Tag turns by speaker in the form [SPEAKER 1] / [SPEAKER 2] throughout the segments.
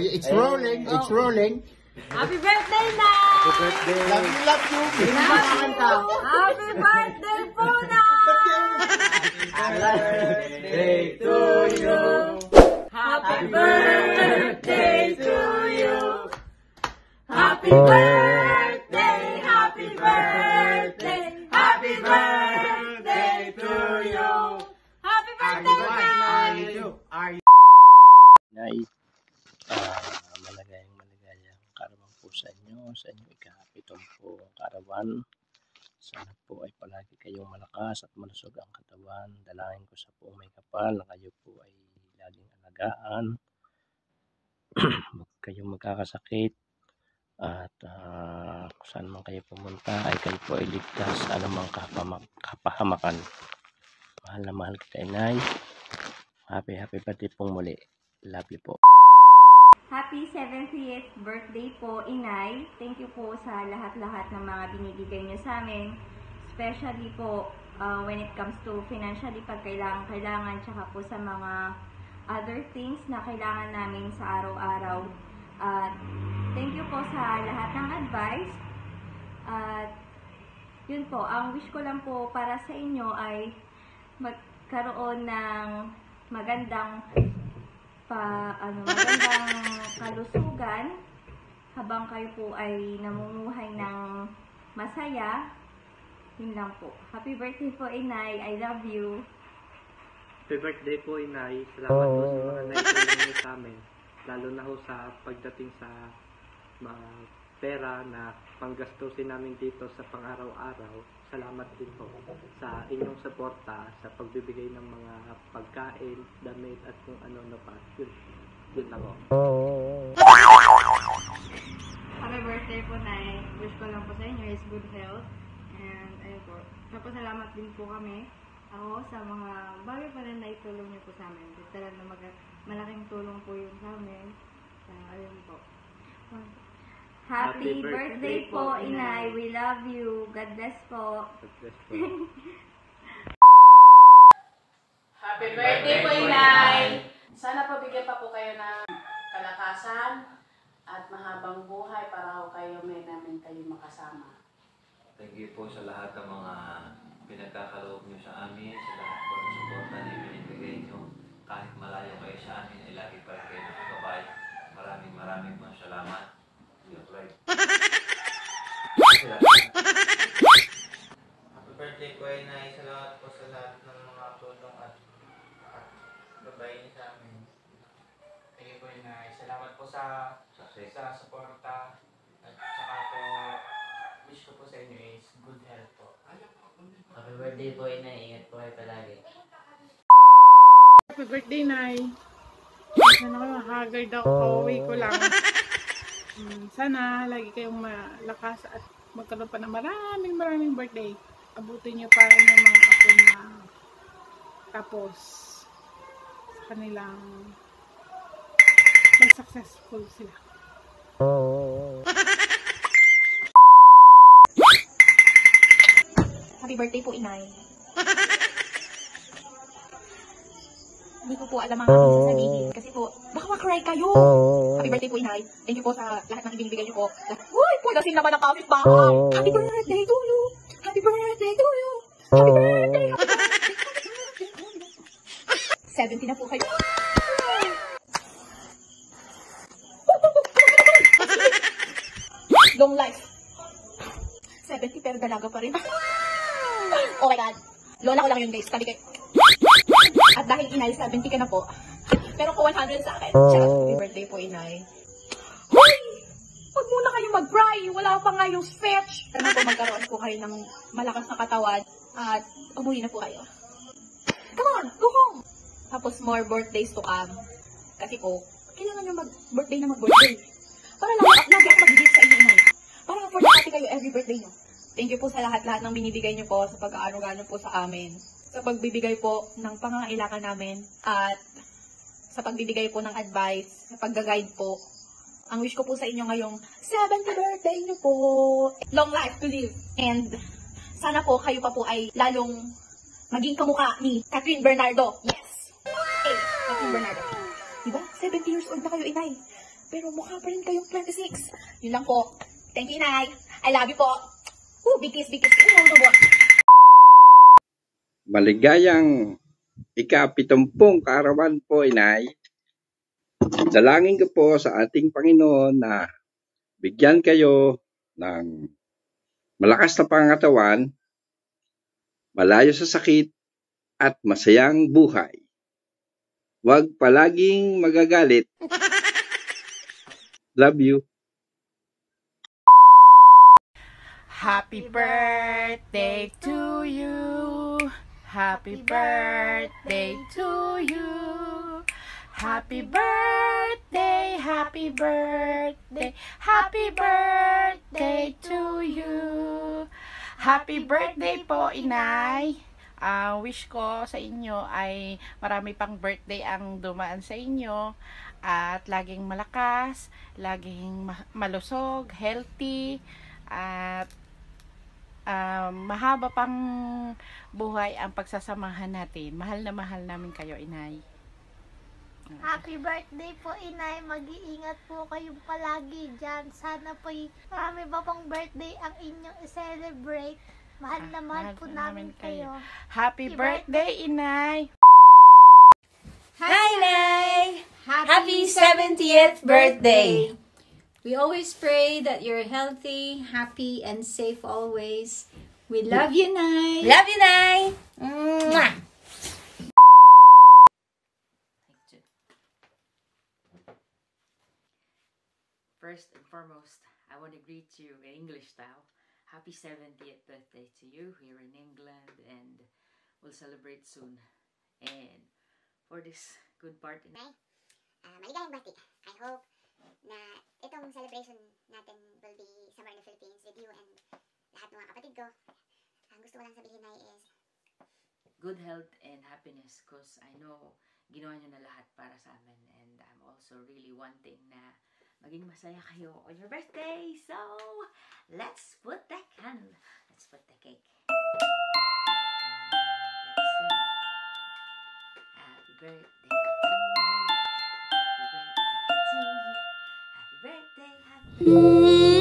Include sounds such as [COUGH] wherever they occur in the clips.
[SPEAKER 1] It's rolling. It's rolling.
[SPEAKER 2] Happy birthday na!
[SPEAKER 3] Happy birthday!
[SPEAKER 1] Love you, love you. Ka.
[SPEAKER 2] Happy birthday po na!
[SPEAKER 3] birthday to you!
[SPEAKER 2] Happy birthday to you! Happy birthday! Happy birthday! Happy birthday to you! Happy birthday, Nay!
[SPEAKER 4] Nay, ah, maligayang maligayang karawan po sa inyo, ikahapitong po karawan. Sana po ay palagi kayong malakas at malusog ang katawan. Dalangin ko sa po may kapal na kayo po ay laging alagaan. [CLEARS THROAT] Kayong magkakasakit. At kung saan man kayo pumunta ay kayo po ay ligtas sa anumang kapahamakan. Mahal na mahal kita, Inay. Happy, happy birthday pong muli. Love you po.
[SPEAKER 5] Happy 70th birthday po, Inay. Thank you po sa lahat-lahat ng mga binibigay niyo sa amin. Especially po uh, when it comes to financially pag kailangan-kailangan, tsaka po sa mga other things na kailangan namin sa araw-araw. At thank you po sa lahat ng advice. At yun po, ang wish ko lang po para sa inyo ay magkaroon ng magandang pa ano magandang kalusugan habang kayo po ay namumuhay ng masaya. Yun lang po. Happy birthday po, Inay. I love you.
[SPEAKER 3] Happy birthday po, Inay. Salamat po sa mga naitulong sa amin. Lalo na ho sa pagdating sa mga pera na panggastusin namin dito sa pang-araw-araw. Salamat din po sa inyong suporta sa pagbibigay ng mga pagkain, damit at kung ano-ano pa. Yun, yun lang ho.
[SPEAKER 5] Happy birthday po, Nay. Wish ko lang po sa inyo is good health. And ayun po. Tapos salamat din po kami ako sa mga bagay pa rin na itulong niyo po sa amin. Talaga na mag- malaking tulong po yun sa amin. Kaya ayun po. Happy,
[SPEAKER 3] Happy
[SPEAKER 5] birthday,
[SPEAKER 3] birthday
[SPEAKER 5] po, Inay. We love you. God bless po.
[SPEAKER 3] God bless po. [LAUGHS]
[SPEAKER 2] Happy birthday po, Inay! Sana po bigyan pa po kayo ng kalakasan at mahabang buhay para ho kayo may namin kayo makasama.
[SPEAKER 6] Thank you po sa lahat ng mga pinagkakaloob nyo sa amin, sa lahat po ng suporta na ibinibigay nyo. Kahit malayo kayo sa amin, ay lagi pa rin kayo nakagabay. Maraming maraming mga salamat. You're right.
[SPEAKER 7] Happy birthday po ay nai. Salamat po sa lahat ng mga tulong at, at gabay niyo sa amin. Kayo po ay nai. Salamat po sa suporta at saka po wish ko po sa inyo is good health po.
[SPEAKER 8] Happy birthday po, Ina. Ingat po kayo palagi.
[SPEAKER 9] Happy birthday, Nay. Sana ako haggard ako, pauwi ko lang. Mm, Sana lagi kayong malakas at magkaroon pa ng maraming maraming birthday. Abutin niyo pa rin yung mga apo na tapos sa kanilang mag-successful sila.
[SPEAKER 10] Happy birthday po, Inay. Hindi ko po alam ang aking. Kasi po, baka makry kayo. Happy birthday po, Inay. Thank you po sa lahat ng ibinibigay niyo po. Uy, po, lasing naman ang kapit ba? Happy birthday to you. Happy birthday to you. Happy birthday. Happy birthday. 70 na po kayo. Long life. 70 pero dalaga pa rin. Oh my God. Lola ko lang yun guys. Tabi kayo. At dahil inay, 70 ka na po. Pero po 100 sa akin. Charot. Happy birthday po, inay. Hoy! Huwag muna kayo mag-cry. Wala pa nga yung stretch. Sana po magkaroon po kayo ng malakas na katawan. At umuwi na po kayo. Come on, go home. Tapos more birthdays to come. Kasi po, kailangan nyo mag-birthday na mag-birthday. Para lang lagi ako mag-gift Para for happy kayo every birthday nyo. Thank you po sa lahat-lahat ng binibigay niyo po sa pag-aano-gano po sa amin. Sa pagbibigay po ng pangangailangan namin at sa pagbibigay po ng advice, sa pagga-guide po. Ang wish ko po sa inyo ngayong 70th birthday niyo po. Long life to live. And sana po kayo pa po ay lalong maging kamukha ni Catherine Bernardo. Yes! Hey, Catherine Bernardo. Diba? 70 years old na kayo, inay. pero mukha pa rin kayong 26. Yun lang po. Thank you, Inay. I love you po. Woo, big kiss, big kiss. Ano
[SPEAKER 11] Maligayang ikapitumpung kaarawan po, inay. Dalangin ko po sa ating Panginoon na bigyan kayo ng malakas na pangatawan, malayo sa sakit, at masayang buhay. Huwag palaging magagalit. [LAUGHS] Love you.
[SPEAKER 9] Happy birthday to you. Happy birthday to you. Happy birthday, happy birthday, happy birthday to you. Happy birthday po, Inay. Ah, wish ko sa inyo ay marami pang birthday ang dumaan sa inyo at laging malakas, laging ma- malusog, healthy, at um, mahaba pang buhay ang pagsasamahan natin. Mahal na mahal namin kayo, Inay.
[SPEAKER 12] Happy birthday po, Inay. Mag-iingat po kayong palagi dyan. Sana po marami pa pang birthday ang inyong i-celebrate. Mahal na mahal,
[SPEAKER 9] mahal
[SPEAKER 12] po
[SPEAKER 9] na
[SPEAKER 12] namin
[SPEAKER 9] namin
[SPEAKER 12] kayo.
[SPEAKER 9] Happy birthday, Inay!
[SPEAKER 13] Hi, Nay! Happy 70th birthday! We always pray that you're healthy, happy, and safe always. We love you, Nay!
[SPEAKER 14] Love you, Nay!
[SPEAKER 13] Mwah!
[SPEAKER 8] First and foremost, I want to greet you in English style. Happy 70th birthday to you here in England and we'll celebrate soon. And for this good part party.
[SPEAKER 15] Ah, maligayang birthday. I hope na itong celebration natin will be somewhere in the Philippines with you and lahat ng mga kapatid ko. Ang gusto ko lang sabihin ay is
[SPEAKER 8] good health and happiness because I know ginawa nyo na lahat para sa amin and I'm also really wanting na maging masaya kayo on your birthday. So, let's put the candle. Let's put the cake. Happy birthday birthday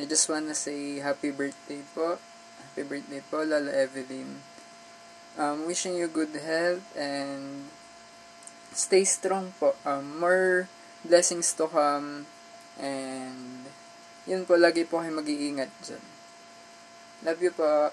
[SPEAKER 16] I just wanna say happy birthday po. Happy birthday po, Lala Evelyn. Um, wishing you good health and stay strong po. Um, more blessings to come and yun po, lagi po kayo mag-iingat dyan. Love you po.